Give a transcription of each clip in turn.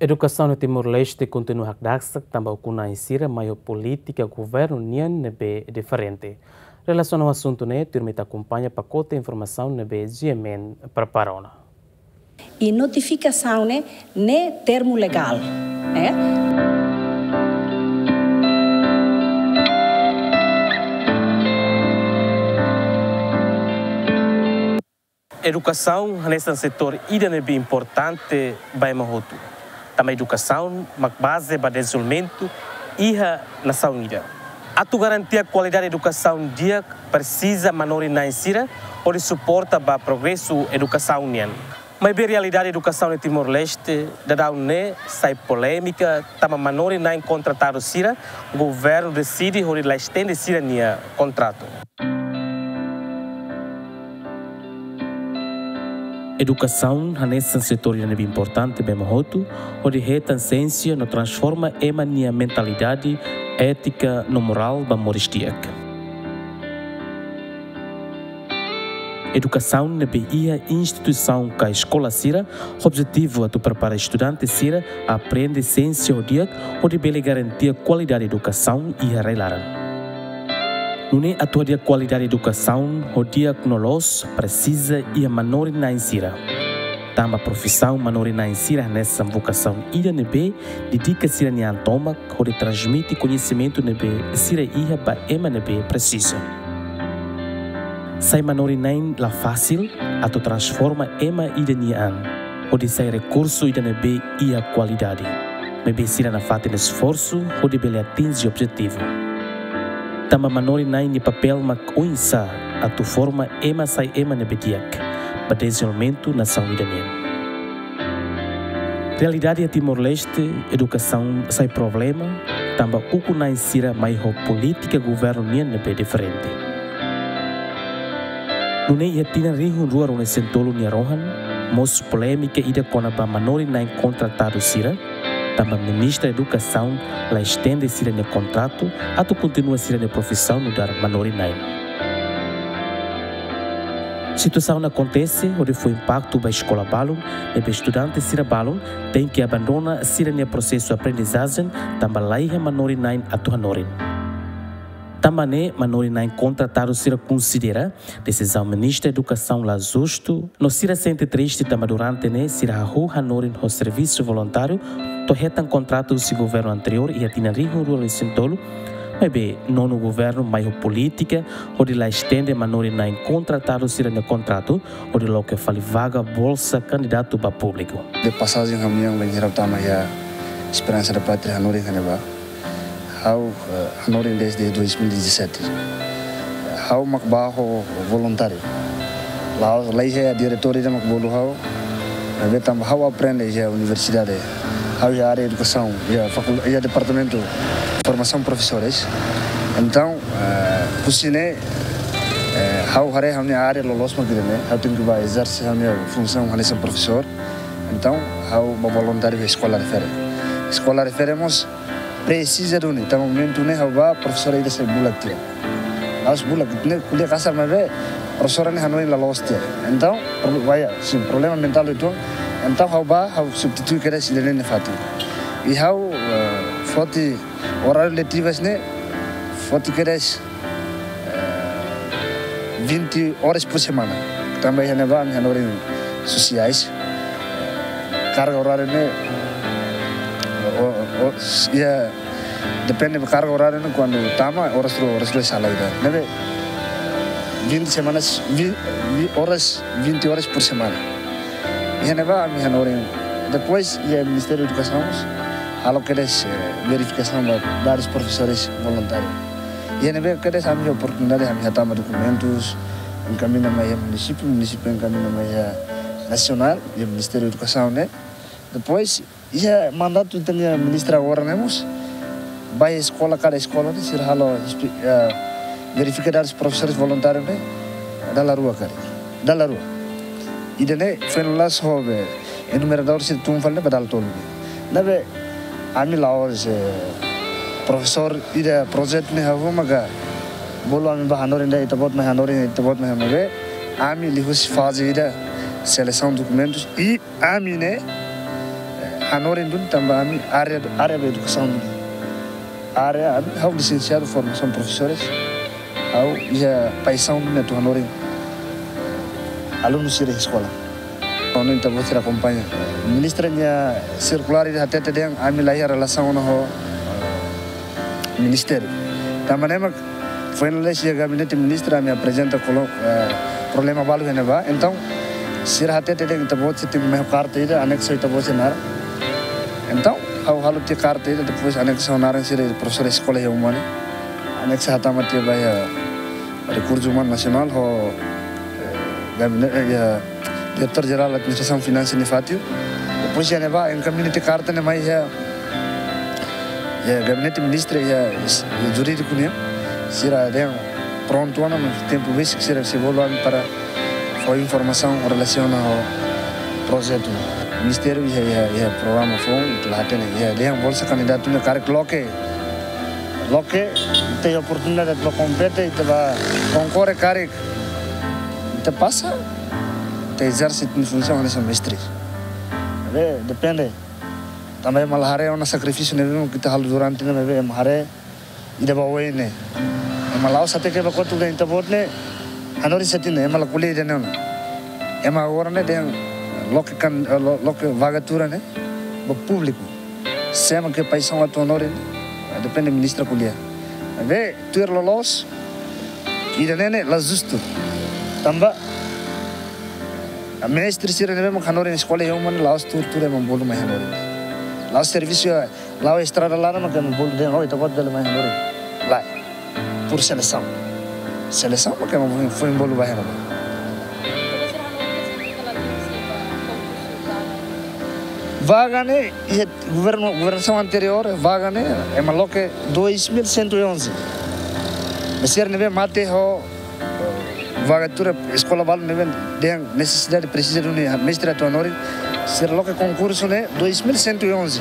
Educação no Timor-Leste continua a dar-se também com a insira maior política governo nebe diferente. Relação ao assunto né, turma acompanha pacote informação nebe GMN preparou. E notificação né, né termo legal, né? Educação nesse setor ainda é bem importante para Mahotu. Também educação, uma base para desenvolvimento e a nação unida. A tu garantir a qualidade da educação dia precisa manori na insira ou suporta para progresso educação união. Mas a realidade da educação no Timor-Leste, da UNE, sai polêmica, tama manori na contratado sira, o governo decide onde lá estende sira nia contrato. Educação nesse setor é importante bem muito, onde a ciência não transforma ema minha mentalidade ética no moral ba moristiak. Educação na BIA instituição que a escola Sira, objetivo é preparar estudantes Sira a aprender ciência o dia, onde bele garantir qualidade de educação e relaram. É a tua qualidade de educação, o dia que nós precisa e a menor na insira. Tama profissão menor na insira nessa vocação ida nebe dedica-se a toma que transmite conhecimento nebe sira ia ba ema nebe precisa. Sai menor na la fácil a tu transforma ema ida nian, onde sai recurso ida nebe ia qualidade. Nebe sira na fata esforço, onde bele atinge objetivo tama manori nai ni papel mak a tu forma ema sai ema ne desenvolvimento nação iraniana. Realidade a Timor-Leste, educação sai problema, tamba uku na insira mai ho política governo nian ne diferente. Nune ia tina rihun ruar une sentolo ni rohan, mos polêmica ida kona ba manori na contratado sira, também ministra da Educação lá estende a no contrato, a tu continua a ser na profissão no dar manorinai. Situação acontece onde foi impacto da escola Balon, e estudante Sira Balon tem que abandonar o processo de aprendizagem, também lá e manorinai a. Também manori na contratar o Sira considera decisão ministra da Educação lá justo, no Sira sente triste também durante né Sira Hahu Hanorin o serviço voluntário Torretan contrato do governo anterior e a tina rigor sintolo, mas bem, não no governo, mas política, onde lá estende manori na contratado se no contrato, onde lá que fale vaga bolsa candidato para público. De passagem minha vem geral tama a esperança da pátria Hanori Haneba. Hau Hanori desde 2017. Hau makbaho voluntário. Lá lá é a diretora da makbolo hau. Betam hau aprende já a universidade a área de educação e a, facul... e a departamento de formação de professores. Então, uh, cine how hare hamne área lolos magdene how tenho que vai exercer a minha função como professor. Então, ba voluntário de escola refere. Escola referemos precisa do então momento né how ba professor ainda se bulat dia. As bulat né kuliah kasar mave professor né hanoi la lost dia. Então, vai sim problema mental itu então how ba how substitui kera silene ne fatu e how uh, foti horário letivas né foti uh, 20 horas por semana também hane ba hane horas sociais carga horária né ya depende horária né quando tama horas pro horas pro sala né 20 semanas 20 horas 20 horas por semana Geneva, mi hanorin. Depois, e o Ministério da Educação, halo queres verificação de vários professores voluntários. E Geneva, queres a minha oportunidade, a minha tama documentos, encaminha mais a município, município encaminha mais a nacional e o Ministério da Educação, né? Depois, é mandato da minha ministra né, mos? Vai escola, cada escola, né? Se halo verificar os professores voluntários, né? Da rua, cara. Da rua idane fenlas hobe enumerador se tum falne badal tol nabe ami laor se professor ida project ne havo maga bolo ami ba hanor inda itabot me hanor inda itabot me hamabe ami lihus faz ida seleção documentos e ami ne hanorin dun tambah ami área área de educação. Área hau licenciado formação professores hau ia paisão dun tu hanorin alunos sira escola ono inte você acompanha ministranya circular de até tem a relação no ministério também nema foi no leste gabinete ministra me apresenta problema balu então sira até tem que tabot tem me carta ida anexo ita você então hau halu ti carta ida depois anexo nara sira professor escola ya umane anexo hata mati ba ya. Recursos humanos nacional ho gabinete ya diretor geral da administração finança e fatio depois já neva em community carta ne mais ya. Ya gabinete ministro ya jurídico ne sira den pronto ano no tempo vez que sira se volva para foi informação relaciona ao projeto ministério ya ya ya programa foi pelatihan ya den bolsa candidato ne karek loke. Loke te oportunidade de compete te va concorre karek. Te passa te exerce em função dessa mestre Vê, depende. Também malhare é um sacrifício né mesmo que te halu durante né vê malhare ida bawa ini. Malau sate ke bakot tu dan tabot ne anori sati ne malah kuliah dan ne ema agora ne den loke kan loke vagatura ne? Bo público sema que paisão atu anori depende ministra kuliah vê tu er lolos ida ne la justo tambah mestre sira nebe kanori escola eu mano laos tur tur emang bolu mah hanori laos serviço lao estrada lá não kan bolu den oi tabot dele mah hanori lá por seleção seleção porque não foi em bolu hanori né governo governação anterior né é maloque 2111 mas ser nebe mate ho vagatura escola balu neven tem necessidade precisa de um mestre atuanori ser logo concurso né 2111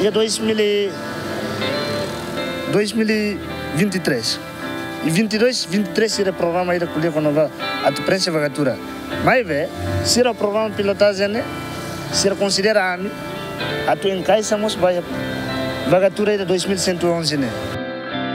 e 2000 2023 e 22 23 será programa aí da colher quando vai a tu prensa vagatura mas vê será programa pilotagem né será considera a mim a tu encaixamos vai vagatura da 2111 né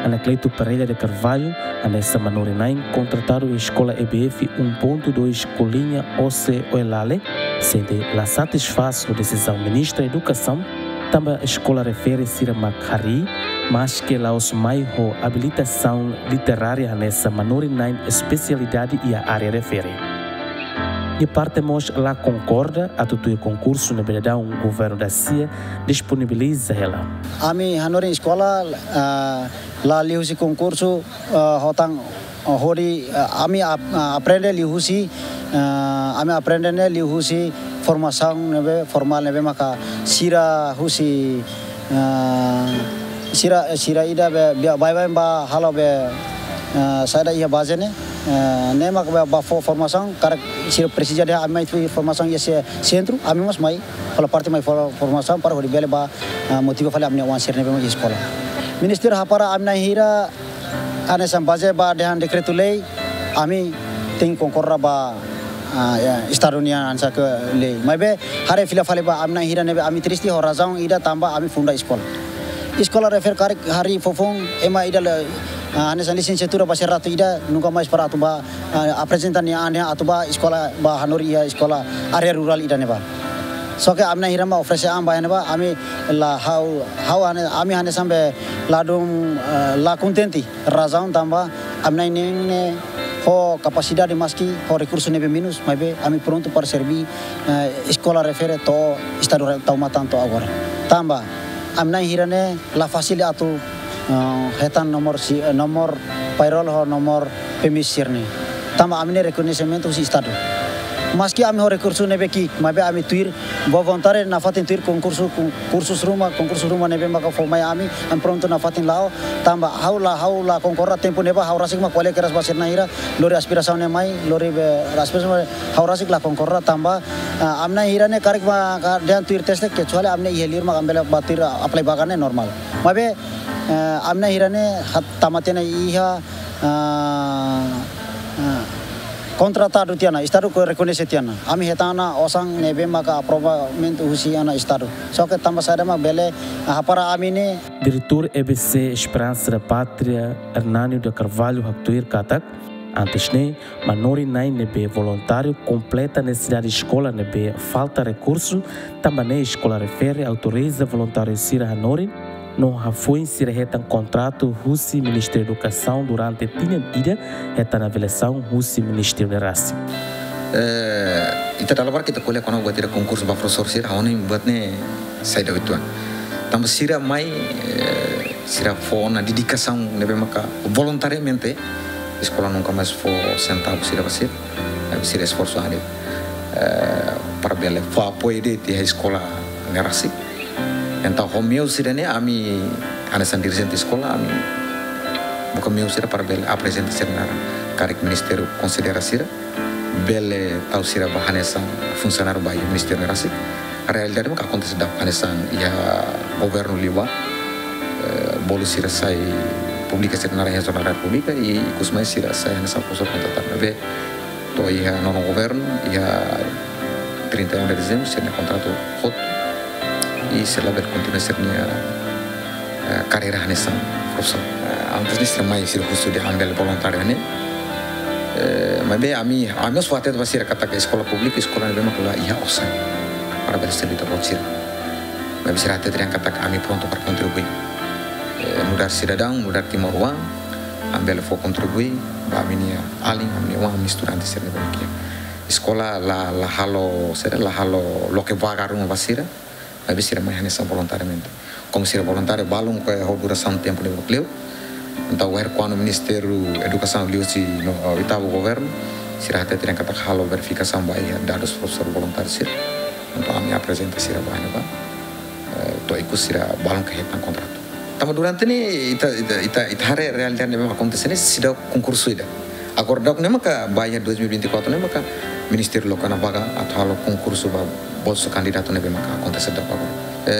Ana Cleito Pereira de Carvalho, Anessa Manorenain, contrataram a escola EBF 1.2 Colinha OC Oelale, sendo la satisfação a decisão ministra da Educação, também a escola refere-se a Makhari, mas que lá os mais habilitação literária nessa Manorenain especialidade e a área refere. E parte mos lá concorda a o concurso na verdade um governo da CIA disponibiliza ela. Ami hanori escola uh, lá lihusi concurso hotang uh, hori uh, ami ap, aprende uh, ami aprende ne lihusi formação nebe formal nebe maka sira husi uh, sira sira ida be bai bai ba halo be uh, saya ia bazene nema ka ba formação cara sira precisa de a mais formação esse centro a mim mas mai. Pela parte mai formação para hori bele ba motivo fale amne wan sirne be escola minister hapara amna hira ane sambaje ba dehan dekretu lei ami ting konkorra ba istarunia ansa ke le mai be hare fila fale ba amna hira nebe ami tristi ho razang ida tamba ami funda sekolah sekolah refer karik hari le ane san licenciatura ba serratu ida nunca mais para atuba apresentan ya ane atuba sekolah ba hanori ya sekolah area rural ida neba. Soke amna hirama ofrese am ba ami la hau hau ane ami hane sambe ladung la contenti razão tamba amna ne ho capacidade maski ho recurso nebe minus mas be ami pronto para servir uh, escola refere to estado tau tanto agora. Tamba amna hirane la uh, hetan nomor si uh, nomor payroll ho nomor pemisirne tamba amne reconhecimento si estado maski ami ho recurso nebe ki mabe ami tuir bo vontare na fatin tuir concurso rumah concurso rumah nebe maka fo mai ami am pronto na fatin lao. Tamba haula haula concorra tempo neba haura sik ma quale keras basir na ira lori aspiração ne mai lori aspiração haura sik la concorra tamba amna hira ne karik ma dan tuir teste kecuali amne ihelir ma ambele batir apply bagane normal. Mabe amna hira ne hat tamatena iha contratado tiana estado ko reconhece tiana. Ami hetana osang nebe maka aprovamento husi ana estado só que tamba sada ma bele hapara amine. Diretor EBC Esperança da Pátria, Hernânio de Carvalho Hactuir Katak, antes ne, manori nai nebe voluntário completa necessidade escola nebe falta recurso, também escola refere autoriza voluntário Sira Hanori, não foi se retan contrato Russi Ministério da Educação durante tinha ida retan avaliação Russi Ministério da Raça. Eh, ita dalam kita kuliah kono buat tidak konkursu ba profesor sira honi buat ne saya dah itu tambah sira mai eh, sira fona dedicação nebe maka voluntariamente escola nunca mais for centavo sira basir sira. Esforço ali para bela foi apoio de a escola nerasi então o meu sira ne ami. Ana sendiri sendiri sekolah ami. Bukan meu sira para bela apresenta sira nara karek ministério considera sira bele tau sira ba hanesan funcionário ba ministério nerasi a realidade maka acontece da hanesan ya governo liwa. Bolu sira sai publica sira nara hezona república e kusmai sira sai hanesan posor contratar be to ia nono governo ia 31 de dezembro sira contrato hot e sira ber continua sira carreira hanesan professor antes de sira mai sira kustu de ambel voluntário ne mas bem, a mim, a meus fatos vai ser kata ke escola pública, escola nebema kula ia osan para ver se kita pode Mas bisa até terang kata kami pronto para contribuir. Mudar cidadão, mudar timor uang, ambil for contribuir, ba minia aling, minia uang misturante ser nebema kia. Escola la la halo, será la halo lo que vagar uma vacira, mas bisa mais nessa voluntariamente. Como ser voluntário, balão com a duração tempo de nucleo, então o quando o Ministério da Educação liu si no oitavo governo sira até terem kata halo verificação baia dados professor voluntário sira então a minha apresenta sira baia ba to ikut sira balon ke hetan contrato tama durante ni ita ita ita ita hare realidade memang acontece ni sida concurso ida acordado ne maka baia 2024 ne maka Ministério Local na vaga atau halo concurso ba bolsa candidato ne maka acontece da pago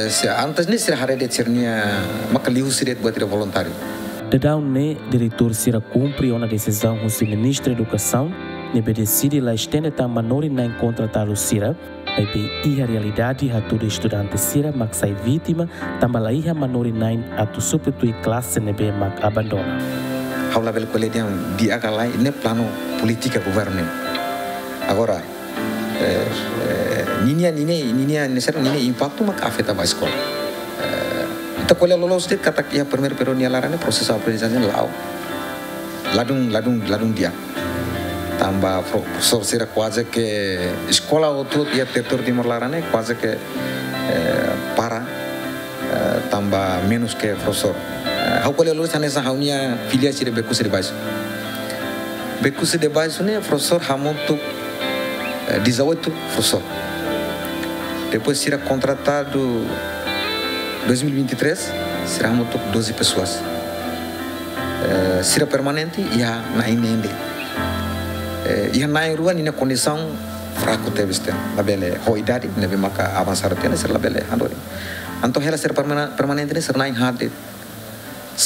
se antes ni sira hare de cernia maka liu sira buat tidak voluntário Dedão ne diretor Sira cumpre uma decisão com o ministro da Educação, nebe decide lá estende tam manori na contratar o Sira, aí be a realidade todo estudante Sira mak sai vítima, também lá iha manori na a tu substitui classe nebe mak abandona. Haula vel kole dia di agalai ne plano politika governo. Agora eh, eh, ninia ninia ninia nesera ninia impacto mak afeta ba escola. Kita kuliah lolos dia kata ya primeiro período ni alarane proses aprendizagem lao. Ladung ladung ladung dia. Tambah professor sira quase que escola outro ia tetor di marlarane quase que eh, para eh, tambah menos que professor. Lolos nessa haunia filia sira beku sira baixo. Beku sira baixo ne professor hamontu eh, 18 professor. Depois será contratado 2023 será untuk 12 pessoas. Uh, será permanente e a na inende. E na rua nina condição fraco teve este. La bele ho idade nebe maka avançar tene ser la bele andori. Anto hela ser permanente ne ser na hade.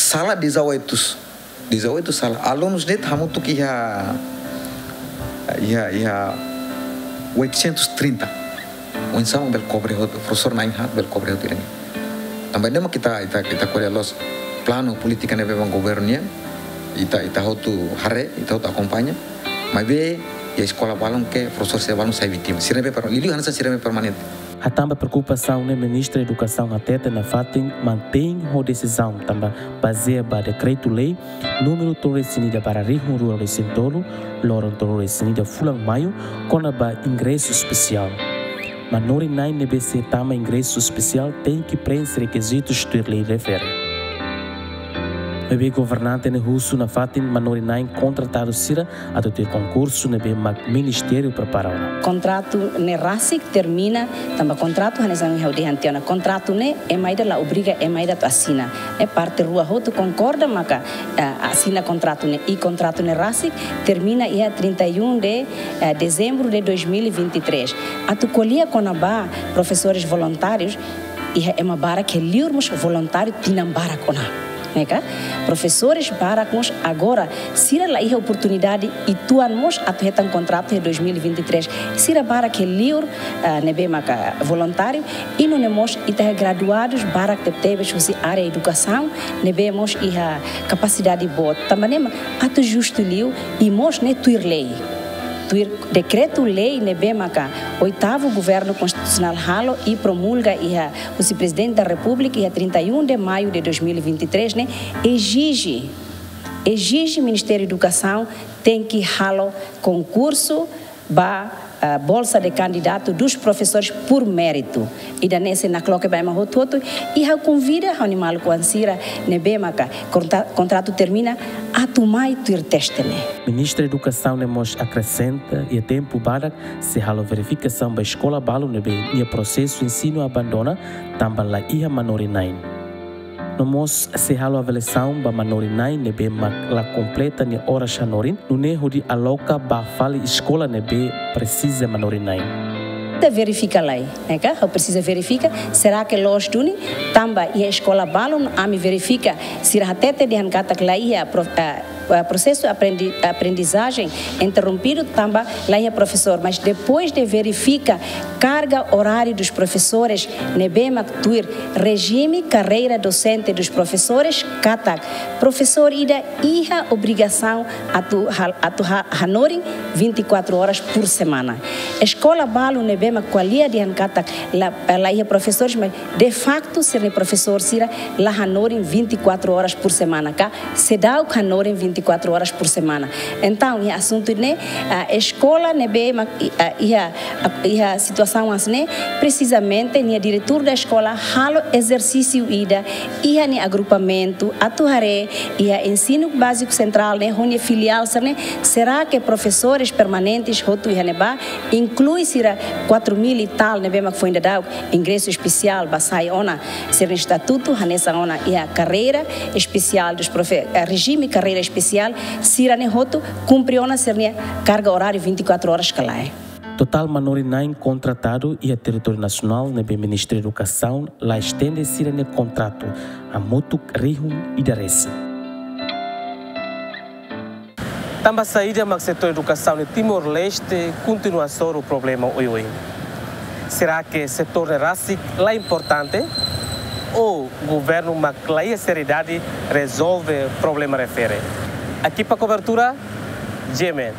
Sala 18 18 sala. Alunos net hamutuk ia ia ia 830. O insamo bel cobre professor na hat bel cobre tirani. também demos kita kita kita kuliah los plano política neve bang governia ita ita hotu hare ita hotu acompanha mas be e a escola balão que professor se balão sai vítima sirene per lili hansa sirene permanente A tamba preocupação na ministra da Educação até na Fatim mantém a decisão também baseada no decreto-lei número torrecinida para região rural de Sintolo, Loron torrecinida Fulang Maio, com a ingresso especial. Mas não nai NBC tama ingresso especial tem que preencher requisitos a lei refere. Bebe governante ne russo na fatin manori nai contratado sira a ter concurso be ministério preparado. Contrato ne RASIC termina, tamba contrato hane sang hau dihantiona. Contrato ne e maida la obriga e maida tu assina. E parte rua hotu concorda maka uh, assina contrato ne e contrato ne RASIC termina ia 31 de dezembro de 2023. A tu colia conabá professores voluntários e é uma bara que liurmos voluntário tinambara kona. Cá? Professores para nós agora, se lá a oportunidade e tuamos a tu um contrato em 2023, se para que liur uh, nebe maka voluntário e não nemos e ter graduados para que teve se área educação, nebemos e a capacidade boa. Também a tu justo liu e mos ne tuir lei decreto-lei Nebemaca, oitavo governo constitucional halo e promulga e a, o presidente da República e a 31 de maio de 2023 né, exige exige Ministério da Educação tem que halo concurso ba a bolsa de candidato dos professores por mérito. E da nesse na cloque vai mais todo e a convida a animal com ansira nebemaka contrato termina a tomar tuir teste né. Ministra da Educação nemos acrescenta e a tempo para se halo verificação da escola balo nebe e processo ensino abandona também lá ia manorinai nomos se halo avaliação ba manorinai nebe la completa ni ora chanorin no neho di aloca ba fali escola nebe precisa manorinai de verifica lá, né? Que precisa verifica, será que los duni tamba e a escola balon a me verifica se a tete de hankata e a processo de aprendizagem interrompido também lá é professor, mas depois de verifica carga horária dos professores, nebema tuir regime carreira docente dos professores, katak. Professor ida iha obrigação a tu hanorin 24 horas por semana. Escola balo nebema qualia de katak lá é professores, mas de facto ser professor sira lá hanorin 24 horas por semana, cá. Se dá o hanorin 24 24 horas por semana. Então, o assunto né, a escola né, e a, e a situação assim, precisamente, a diretor da escola halo exercício ida e a agrupamento, atuaré e a ensino básico central, né, onde filial, né, será que professores permanentes, roto e haneba, inclui será 4 mil e tal, né, bem foi ainda ingresso especial, basai ona, ser estatuto, hanessa ona e a carreira especial dos professores, regime carreira especial especial, sirane hoto, cumpriona sernia carga horária 24 horas que lá é. Total Manorinai contratado e a território nacional no Ministério da Educação lá estende sirane contrato a Motuk Rihun e Darese. Tamba saída do setor educação no Timor-Leste continua a ser o problema hoje. Será que o setor racic lá é importante? Ou o governo, com a seriedade, resolve o problema refere? Equipa cobertura, Yemen.